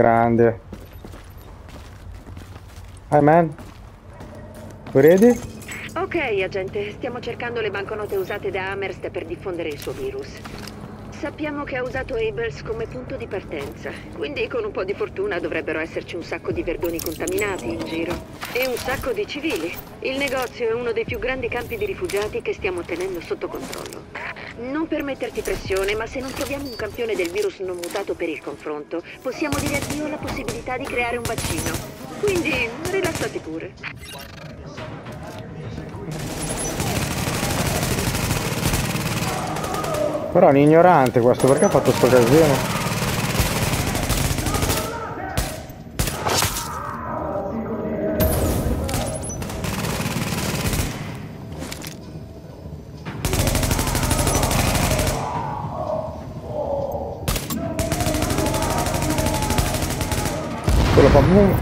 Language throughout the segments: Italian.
Grande. Hi man. We ready? Ok, agente, stiamo cercando le banconote usate da Amherst per diffondere il suo virus. Sappiamo che ha usato Abels come punto di partenza, quindi con un po' di fortuna dovrebbero esserci un sacco di verdoni contaminati in giro. E un sacco di civili. Il negozio è uno dei più grandi campi di rifugiati che stiamo tenendo sotto controllo. Non per metterti pressione, ma se non troviamo un campione del virus non mutato per il confronto, possiamo dire addio alla possibilità di creare un vaccino. Quindi rilassati pure. Però è un ignorante questo, perché ha fatto sto casino? Quello fa boom.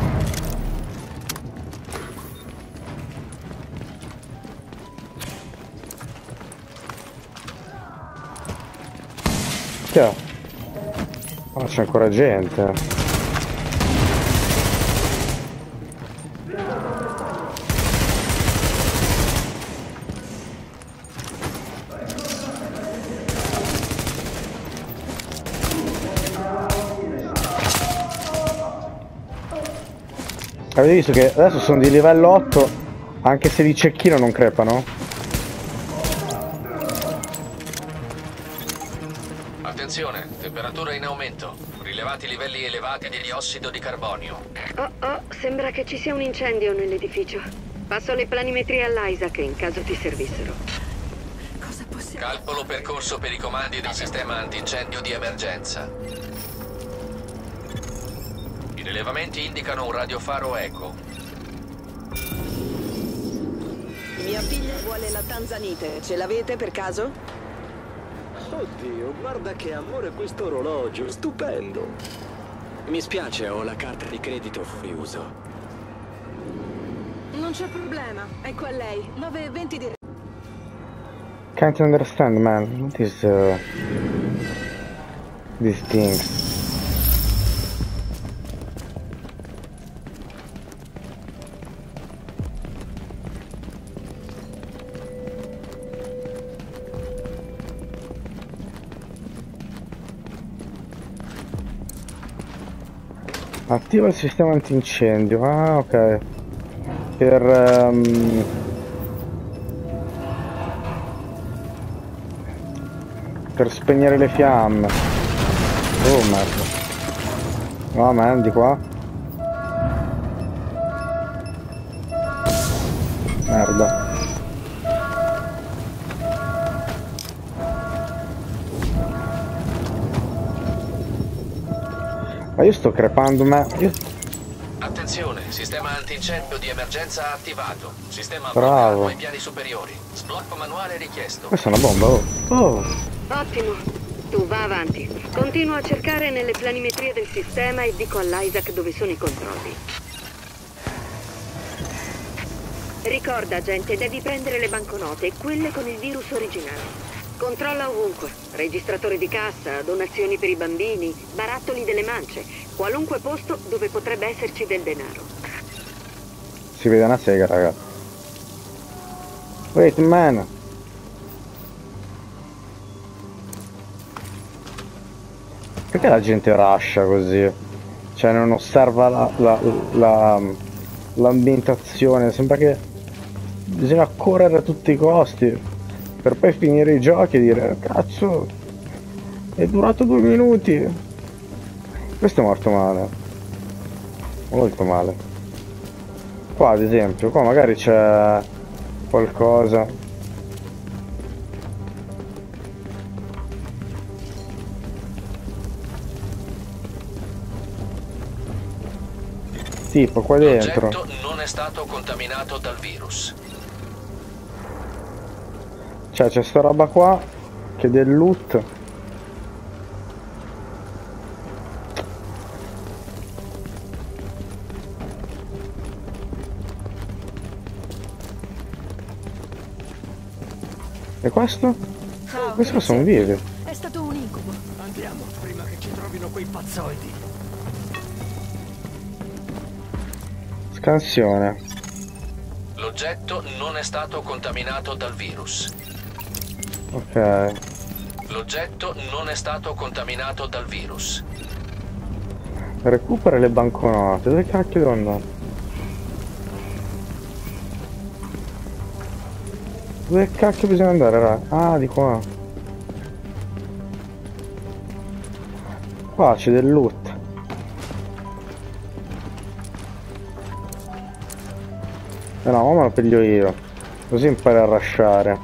Che è? Ah, c'è ancora gente. Avete visto che adesso sono di livello 8, anche se di cecchino non crepano? Attenzione, temperatura in aumento. Rilevati livelli elevati di diossido di carbonio. Oh oh, sembra che ci sia un incendio nell'edificio. Passo le planimetrie all'Isaac in caso ti servissero. Cosa possiamo... Calcolo percorso per i comandi del sistema antincendio di emergenza. I rilevamenti indicano un radiofaro eco. Mia figlia vuole la tanzanite. Ce l'avete per caso? Oddio, guarda che amore questo orologio, stupendo. Mi spiace, ho la carta di credito fuori uso. Non c'è problema. Ecco a lei. 9,20 di... Can't understand man, what is uh, these things? Attiva il sistema antincendio, ah ok. Per... ehm, per spegnere le fiamme. Oh merda. No man, di qua. Io sto crepando, ma io... Attenzione, sistema antincendio di emergenza attivato. Sistema Bravo. ai piani superiori. Sblocco manuale richiesto. Questa è una bomba, oh. Oh, Ottimo. Tu va avanti. Continuo a cercare nelle planimetrie del sistema e dico all'Isaac dove sono i controlli. Ricorda, gente, devi prendere le banconote, quelle con il virus originale. Controlla ovunque. Registratori di cassa, donazioni per i bambini, barattoli delle mance, qualunque posto dove potrebbe esserci del denaro. si vede una sega, raga. Wait, man. Perché la gente rascia così? Cioè non osserva la- la- la- l'ambientazione, sembra che bisogna correre a tutti i costi per poi finire i giochi e dire cazzo è durato due minuti. Questo è morto male. Molto male. Qua ad esempio, qua magari c'è qualcosa. Tipo qua dentro. L'oggetto non è stato contaminato dal virus. Cioè c'è sta roba qua che del loot. E questo? Ciao. Questi sono vivi. È stato un incubo. Andiamo, prima che ci trovino quei pazzoidi. Scansione. L'oggetto non è stato contaminato dal virus. Ok. L'oggetto non è stato contaminato dal virus. Recupera le banconote. Dove cacchio devo andare? Dove cacchio bisogna andare, raga? Ah, di qua. Qua c'è del loot. Eh no, ma lo piglio io. Così impari a rasciare.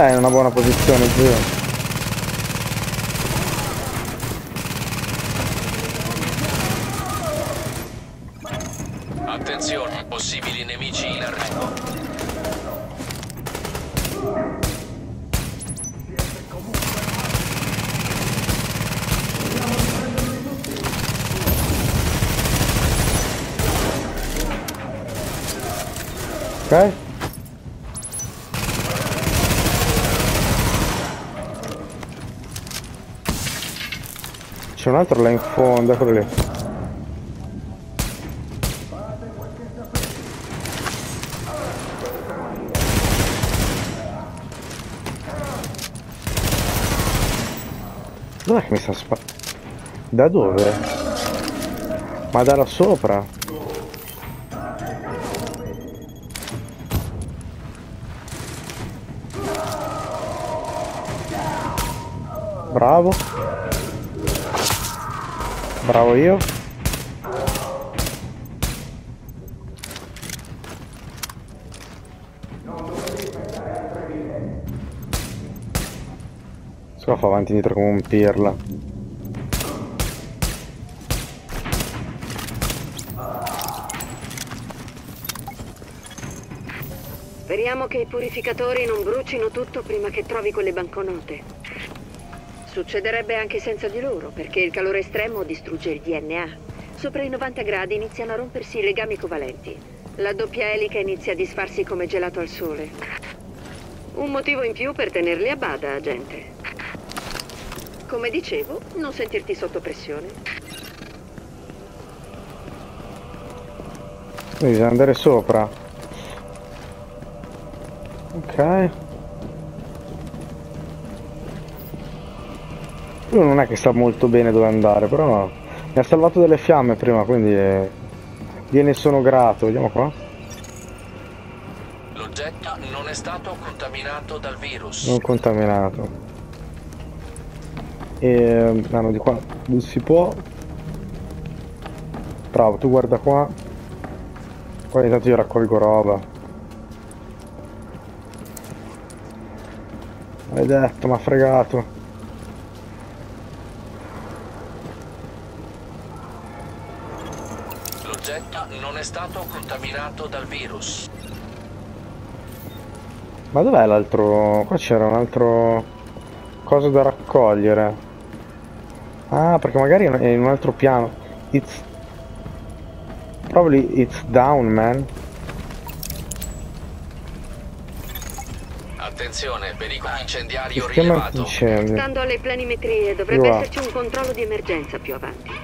Sei in una buona posizione, zio. Attenzione, possibili nemici in arrivo. Ok? C'è un altro là in fondo, eccolo lì. Dov'è che mi sta spa... Da dove? Ma da là sopra? Bravo. Bravo io. Scusa fa avanti e indietro come un pirla. Speriamo che i purificatori non brucino tutto prima che trovi quelle banconote. Succederebbe anche senza di loro, perché il calore estremo distrugge il DNA. Sopra i 90 gradi iniziano a rompersi i legami covalenti. La doppia elica inizia a disfarsi come gelato al sole. Un motivo in più per tenerli a bada, agente. Come dicevo, non sentirti sotto pressione. Bisogna andare sopra. Ok. Lui non è che sa molto bene dove andare, però mi ha salvato delle fiamme prima, quindi eh, gliene sono grato. Vediamo qua. L'oggetto non è stato contaminato dal virus. Non contaminato. E no, no, di qua non si può. Bravo, tu guarda qua. Qua intanto io raccolgo roba. Hai detto, mi ha fregato. L'oggetto non è stato contaminato dal virus. Ma dov'è l'altro? Qua c'era un altro coso da raccogliere. Ah, perché magari è in un altro piano. It's probably it's down, man. Attenzione, pericolo incendiario Sistema rilevato. incendio. Stando alle planimetrie, dovrebbe Io va. esserci un controllo di emergenza più avanti.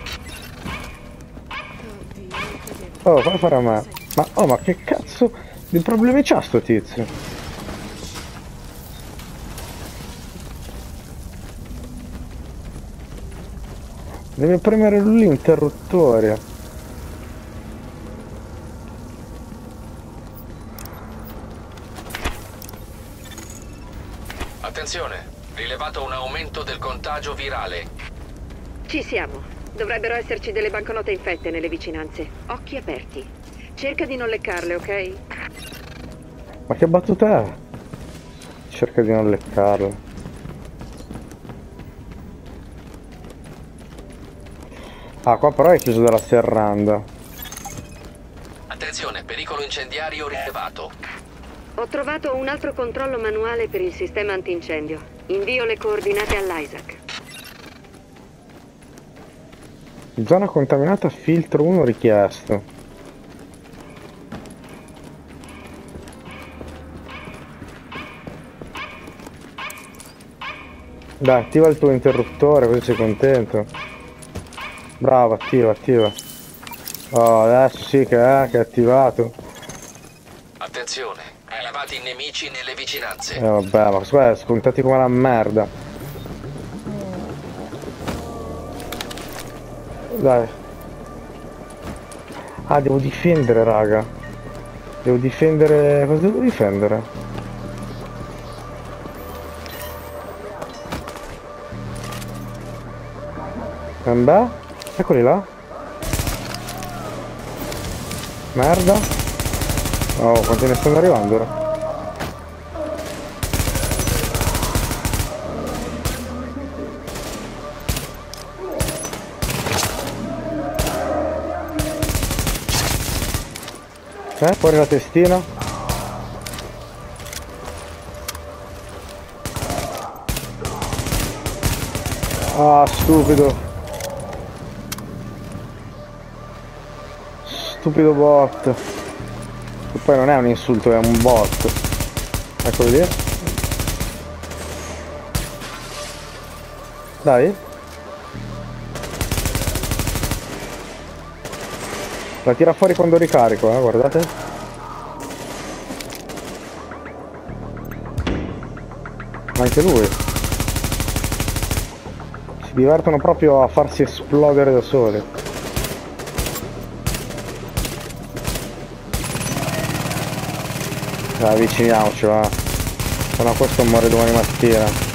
Oh, fai fare a me. Ma oh, ma che cazzo di problemi c'ha sto tizio? Deve premere l'interruttore. Attenzione, rilevato un aumento del contagio virale. Ci siamo. Dovrebbero esserci delle banconote infette nelle vicinanze. Occhi aperti. Cerca di non leccarle, ok? Ma che battuta è? Cerca di non leccarlo. Ah, qua però è chiuso dalla serranda. Attenzione, pericolo incendiario rilevato. Ho trovato un altro controllo manuale per il sistema antincendio. Invio le coordinate all'Isaac. Zona contaminata, filtro 1 richiesto. Dai, attiva il tuo interruttore, così sei contento. Bravo, attiva, attiva. Oh, adesso sì che è, che è attivato. Attenzione, elevati nemici nelle vicinanze. Eh vabbè, ma questo qua è scontati come la merda. Dai. Ah, devo difendere, raga. Devo difendere... Cosa devo difendere? Beh, eccoli là. Merda. Oh, quanti ne stanno arrivando ora? Eh, fuori la testina. Ah, stupido. Stupido bot. Che poi non è un insulto, è un bot. Eccolo lì. Dai. La tira fuori quando ricarico, eh, guardate. Anche lui. Si divertono proprio a farsi esplodere da soli. Avviciniamoci, va. Se no questo muore domani mattina.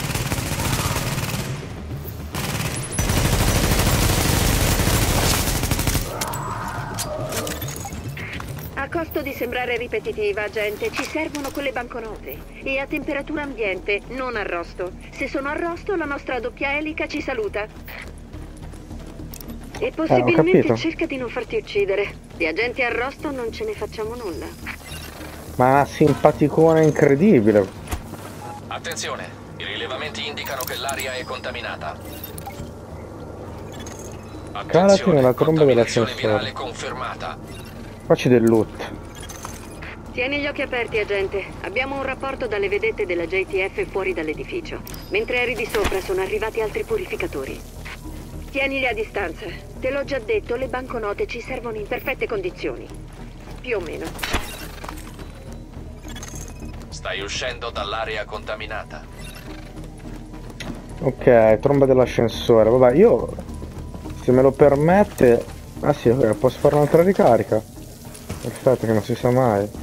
Sembrare ripetitiva, gente, ci servono quelle banconote. E a temperatura ambiente, non arrosto. Se sono arrosto, la nostra doppia elica ci saluta. E possibilmente capito. cerca di non farti uccidere. Di agenti arrosto non ce ne facciamo nulla. Ma simpaticona incredibile. Attenzione, i rilevamenti indicano che l'aria è contaminata. Calati nella tromba dell'ascensore. virale confermata. Facci del loot. Tieni gli occhi aperti, agente. Abbiamo un rapporto dalle vedette della JTF fuori dall'edificio. Mentre eri di sopra sono arrivati altri purificatori. Tienili a distanza. Te l'ho già detto, le banconote ci servono in perfette condizioni. Più o meno. Stai uscendo dall'area contaminata. Ok, tromba dell'ascensore. Vabbè, io se me lo permette. Ah sì, posso fare un'altra ricarica. Perfetto, che non si sa mai.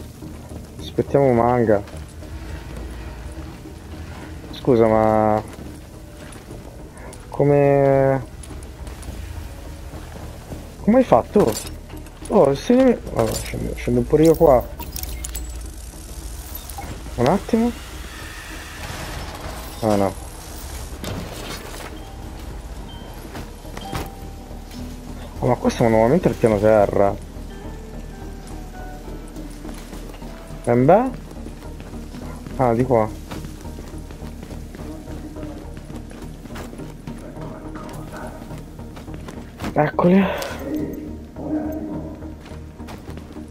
Aspettiamo manga. Scusa, ma. Come. Come hai fatto? Oh, se. Vabbè, scendo, scendo pure io qua. Un attimo. Ah no. Oh, ma questo è nuovamente il piano terra. Beh? Ah, di qua. Eccoli.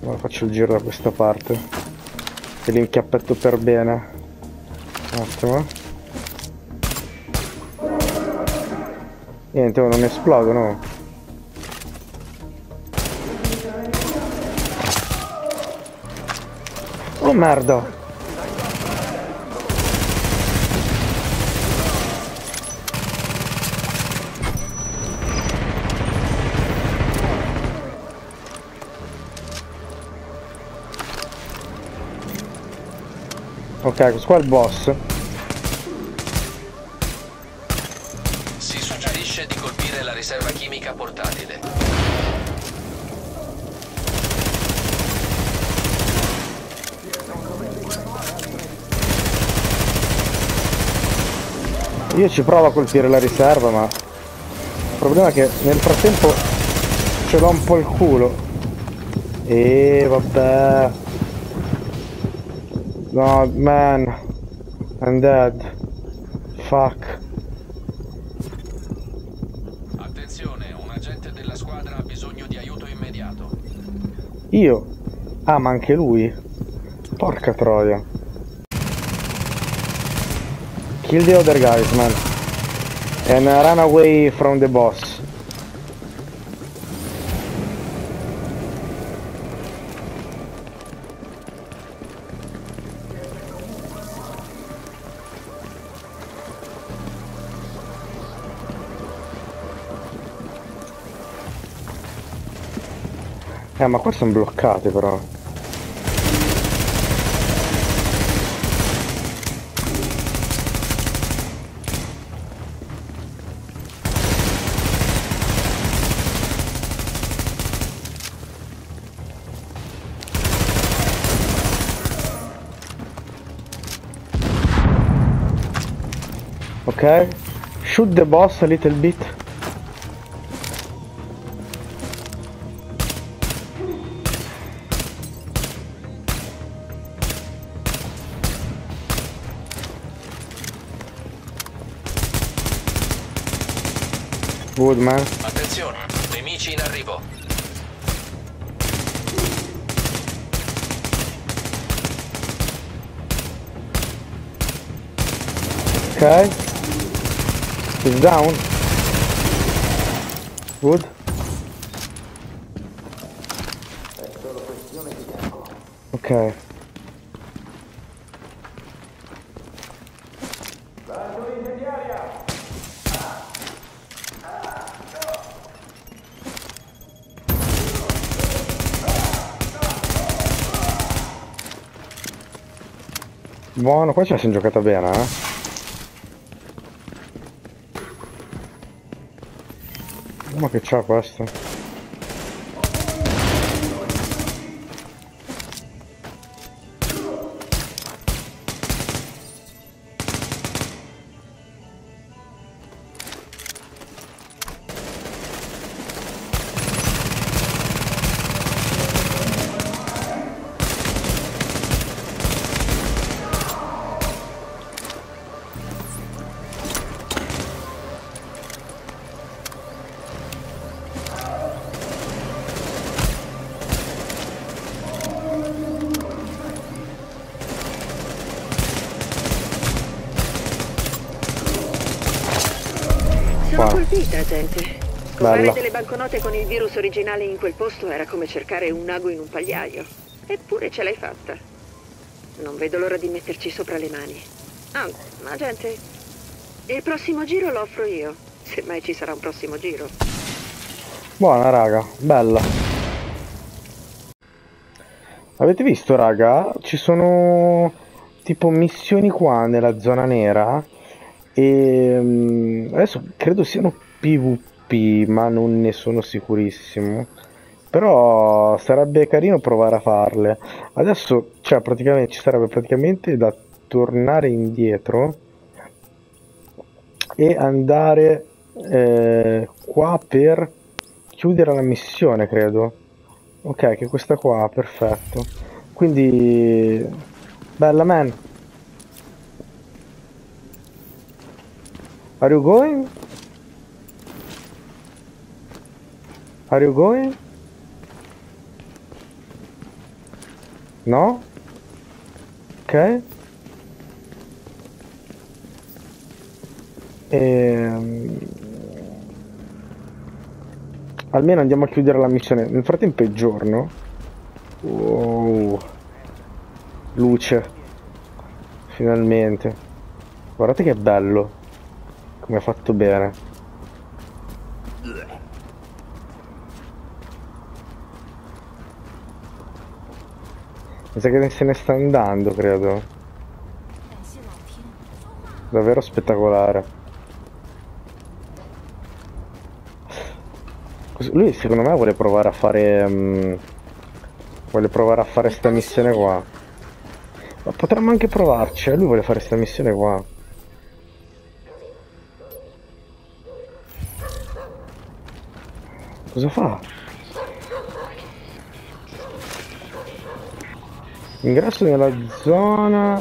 Ora faccio il giro da questa parte. E li inchiappetto per bene. Un attimo. Niente, oh, non esplodono. Oh merda! Ok, questo qua è il boss. Io ci provo a colpire la riserva, ma il problema è che nel frattempo ce l'ho un po' il culo. E vabbè. No, man. I'm dead. Fuck. Attenzione, un agente della squadra ha bisogno di aiuto immediato. Io? Ah, ma anche lui? Porca troia. Kill the other guys, man. And uh, run away from the boss. Eh, ma qua sono bloccate però. Ok. Shoot the boss a little bit. Good man. Attenzione, nemici in arrivo. Okay. He's down. Good. Ok. Buono, qua la siamo giocata bene, eh. Ma che c'ha questo? Colpita, gente. Scovare Bella. delle banconote con il virus originale in quel posto era come cercare un ago in un pagliaio. Eppure ce l'hai fatta. Non vedo l'ora di metterci sopra le mani. Ah, ma gente, il prossimo giro lo offro io. Se mai ci sarà un prossimo giro. Buona raga, bella. Avete visto raga? Ci sono tipo missioni qua nella zona nera e mm, adesso credo siano PvP, ma non ne sono sicurissimo. Però sarebbe carino provare a farle. Adesso, cioè, praticamente ci sarebbe praticamente da tornare indietro e andare eh, qua per chiudere la missione, credo. Ok, che questa qua, perfetto. Quindi, bella man. Are you going? Are you going? No? Ok. Ehm... Almeno andiamo a chiudere la missione. Nel frattempo è giorno. Wow. Luce. Finalmente. Guardate che bello. Come è fatto bene. Mi sa che se ne sta andando, credo. Davvero spettacolare. Lui secondo me vuole provare a fare... mm, vuole provare a fare sta missione qua. Ma potremmo anche provarci, eh, lui vuole fare sta missione qua. Cosa fa? Ingresso nella zona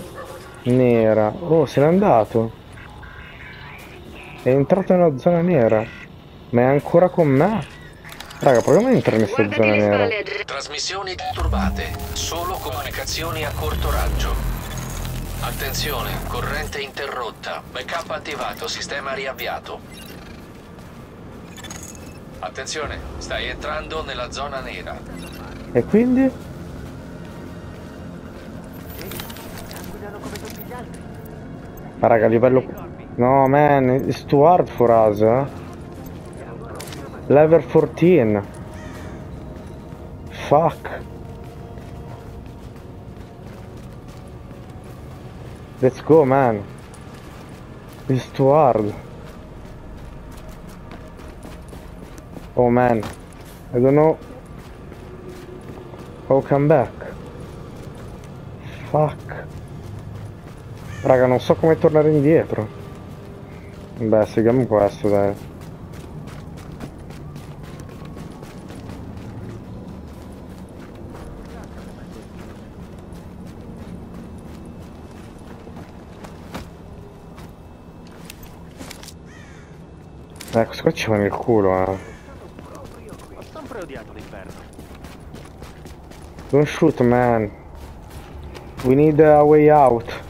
nera. Oh, se n'è andato. È entrato nella zona nera. Ma è ancora con me? Raga, proviamo a entrare in questa zona nera. Trasmissioni disturbate. Solo comunicazioni a corto raggio. Attenzione, corrente interrotta. Backup attivato, sistema riavviato. Attenzione, stai entrando nella zona nera. E quindi? Ma raga, livello... No, man, it's too hard for us, eh? Level 14. Fuck. Let's go, man. It's too hard. Oh, man. I don't know how come back. Fuck. Raga, non so come tornare indietro. Beh, seguiamo questo, dai. Eh, questo qua ci va nel culo, eh. Sempre odiato l'inverno. Don't shoot, man. We need a way out.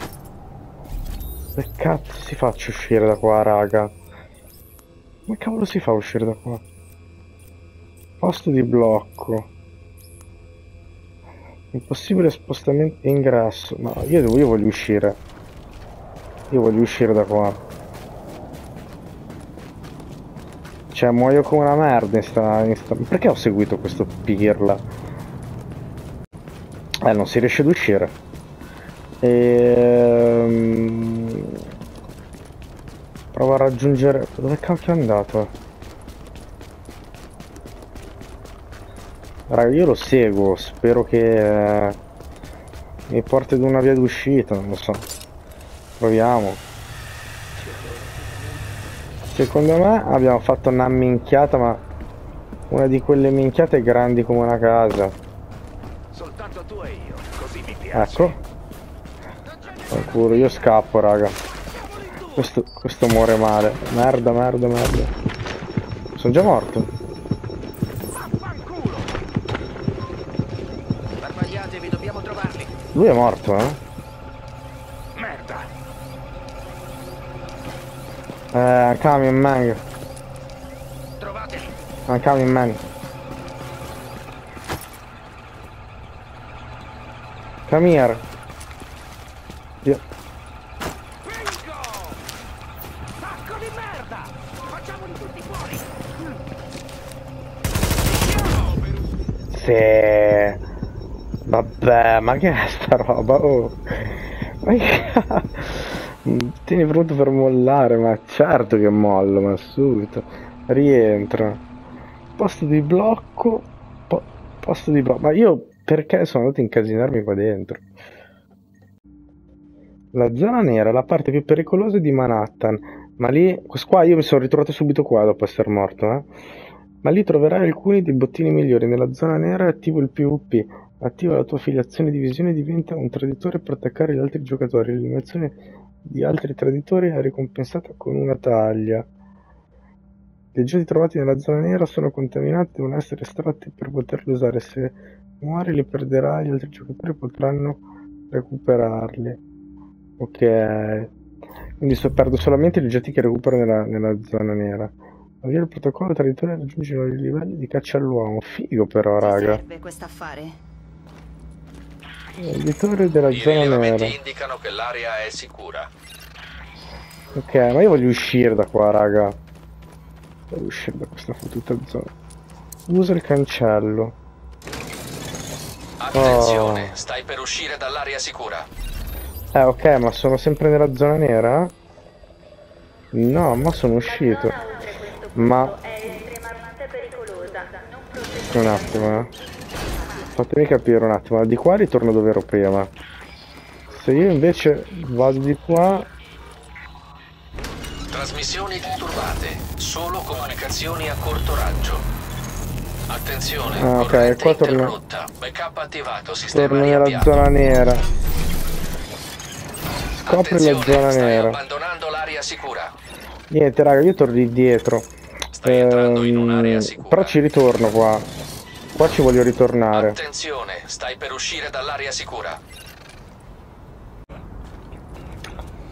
Che cazzo si faccia uscire da qua, raga? Come cavolo si fa a uscire da qua? Posto di blocco. Impossibile spostamento ingresso. No, io, devo- io voglio uscire. Io voglio uscire da qua. Cioè, muoio come una merda in sta, in sta- Perché ho seguito questo pirla? Eh, non si riesce ad uscire. Ehm... Provo a raggiungere... Dove cacchio è andato? Raga, io lo seguo, spero che... eh, mi porti ad una via d'uscita, non lo so. Proviamo. Secondo me abbiamo fatto una minchiata, ma... Una di quelle minchiate grandi come una casa. Soltanto tu e io, così mi piace. Ecco. Sicuro, io scappo, raga. Questo, questo muore male. Merda, merda, merda. Sono già morto. Lui è morto, eh? Eh, I'm coming, man. Trovateli! I'm coming, man. Come here. Io- Bingo! Sacco di merda! Facciamoli tutti fuori! Sì. Vabbè, ma che è sta roba? Oh. Ma che Tieni pronto per mollare, ma certo che mollo, ma subito. Rientra. Posto di blocco. po- posto di blocco. Ma io perché sono andato a incasinarmi qua dentro? La zona nera è la parte più pericolosa di Manhattan. Ma lì. Qua io mi sono ritrovato subito qua dopo essere morto, eh. Ma lì troverai alcuni dei bottini migliori. Nella zona nera è attivo il PvP. Attiva la tua affiliazione di visione e diventa un traditore per attaccare gli altri giocatori. L'eliminazione di altri traditori è ricompensata con una taglia. Gli oggetti trovati nella zona nera sono contaminati e devono essere estratti per poterli usare. Se muori li perderai, gli altri giocatori potranno recuperarli. Ok. Quindi so- perdo solamente gli oggetti che recupero nella, nella zona nera. Avvia il protocollo traditore e raggiungi nuovi livelli di caccia all'uomo. Figo però, Ti raga. serve quest'affare? Editore della I zona nera. indicano che l'area è sicura. Ok, ma io voglio uscire da qua, raga. Voglio uscire da questa fottuta zona. Usa il cancello. Attenzione, Oh. stai per uscire dall'area sicura. Eh, ok, ma sono sempre nella zona nera? No, ma sono uscito. Ma... Un attimo, eh. Fatemi capire un attimo, di qua ritorno dove ero prima. Se io invece vado di qua... Trasmissioni disturbate. Solo comunicazioni a corto raggio. Attenzione, Ah, ok, qua sistema Torno nella zona nera. Scopri la zona nera. abbandonando l'area sicura. Niente, raga, io torno indietro. Stai entrando in Ehm, un'area sicura. però ci ritorno qua. Qua ci voglio ritornare. Attenzione, stai per uscire dall'area sicura.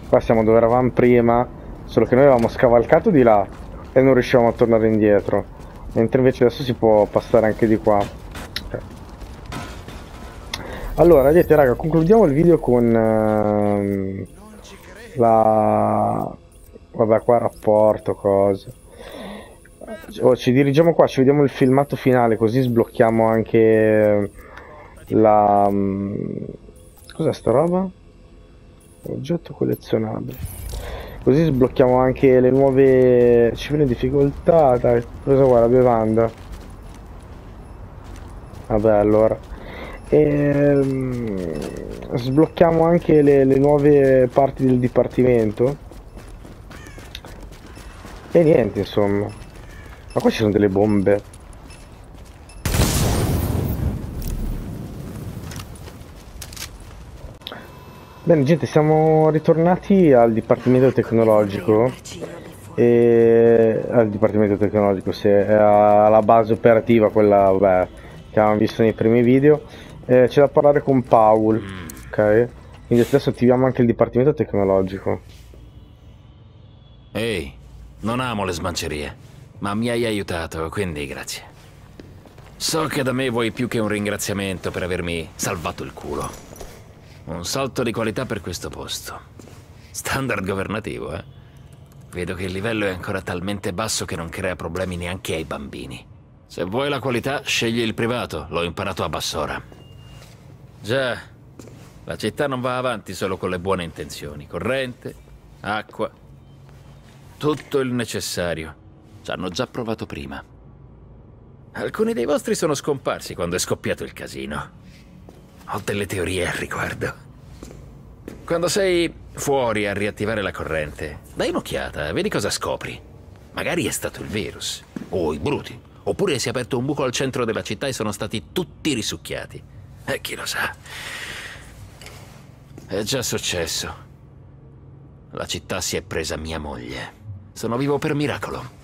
Qua siamo dove eravamo prima, solo che noi avevamo scavalcato di là e non riuscivamo a tornare indietro. Mentre invece adesso si può passare anche di qua. Allora, niente raga, concludiamo il video con ehm, la... Vabbè, qua rapporto, cose. Oh, ci dirigiamo qua, ci vediamo il filmato finale, così sblocchiamo anche la... mm, Cos'è sta roba? Oggetto collezionabile. Così sblocchiamo anche le nuove civili in difficoltà. Dai, cosa vuoi la bevanda? Vabbè, allora. Ehm, sblocchiamo anche le, le nuove parti del dipartimento. E niente, insomma. Ma qua ci sono delle bombe. Bene, gente, siamo ritornati al dipartimento tecnologico. E al dipartimento tecnologico, è alla base operativa, quella vabbè, che avevamo visto nei primi video. Eh, c'è da parlare con Paul, ok? Quindi adesso attiviamo anche il dipartimento tecnologico. Ehi, non amo le smancerie, ma mi hai aiutato, quindi grazie. So che da me vuoi più che un ringraziamento per avermi salvato il culo. Un salto di qualità per questo posto. Standard governativo, eh? Vedo che il livello è ancora talmente basso che non crea problemi neanche ai bambini. Se vuoi la qualità, scegli il privato, l'ho imparato a Bassora. Già, la città non va avanti solo con le buone intenzioni. Corrente, acqua, tutto il necessario. Ci hanno già provato prima. Alcuni dei vostri sono scomparsi quando è scoppiato il casino. Ho delle teorie al riguardo. Quando sei fuori a riattivare la corrente, dai un'occhiata, vedi cosa scopri. Magari è stato il virus, o i bruti, oppure si è aperto un buco al centro della città e sono stati tutti risucchiati. E chi lo sa. È già successo. La città si è presa mia moglie. Sono vivo per miracolo.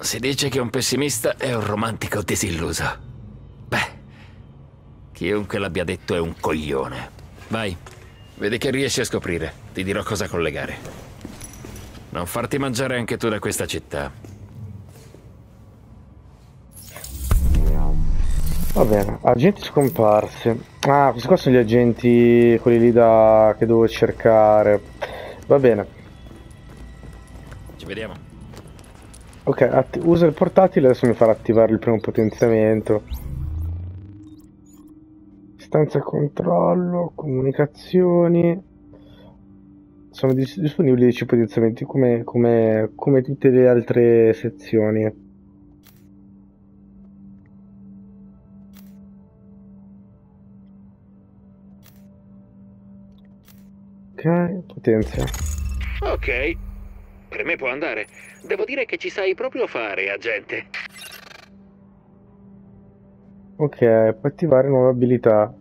Si dice che un pessimista è un romantico disilluso. Beh, chiunque l'abbia detto è un coglione. Vai, vedi che riesci a scoprire. Ti dirò cosa collegare. Non farti mangiare anche tu da questa città. Va bene, agenti scomparsi. Ah, questi qua sono gli agenti, quelli lì da... che devo cercare. Va bene. Ci vediamo. Ok, usa il portatile, adesso mi farà attivare il primo potenziamento. Stanza controllo, comunicazioni. Sono dis- disponibili 10 potenziamenti come, come, come tutte le altre sezioni. Ok, potenzia. Ok. Per me può andare. Devo dire che ci sai proprio fare, agente. Ok, puoi attivare nuove abilità.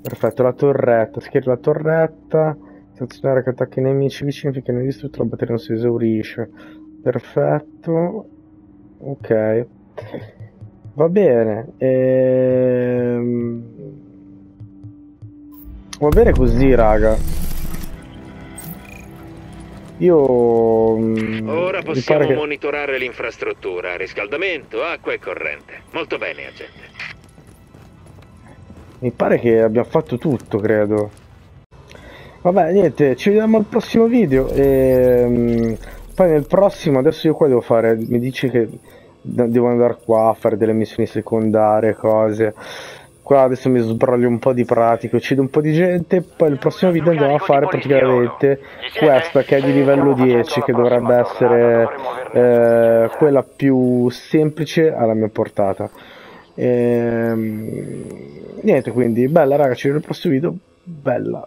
Perfetto, la torretta. Schieri la torretta. Stazionare che attacca i nemici vicini finché è distrutto la batteria non si esaurisce. Perfetto. Ok. Va bene. Ehm... Va bene così, raga. Io... mm, Ora possiamo che- monitorare l'infrastruttura, riscaldamento, acqua e corrente. Molto bene, agente. Mi pare che abbiamo fatto tutto, credo. Vabbè, niente, ci vediamo al prossimo video. E, mm, poi nel prossimo, adesso io qua devo fare. Mi dici che devo andare qua a fare delle missioni secondarie, cose. Qua adesso mi sbroglio un po' di pratico, uccido un po' di gente. Poi il prossimo video andiamo a fare praticamente questa che è di livello 10, che dovrebbe essere eh, quella più semplice alla mia portata. Ehm, niente, quindi bella raga, ci vediamo nel prossimo video. Bella.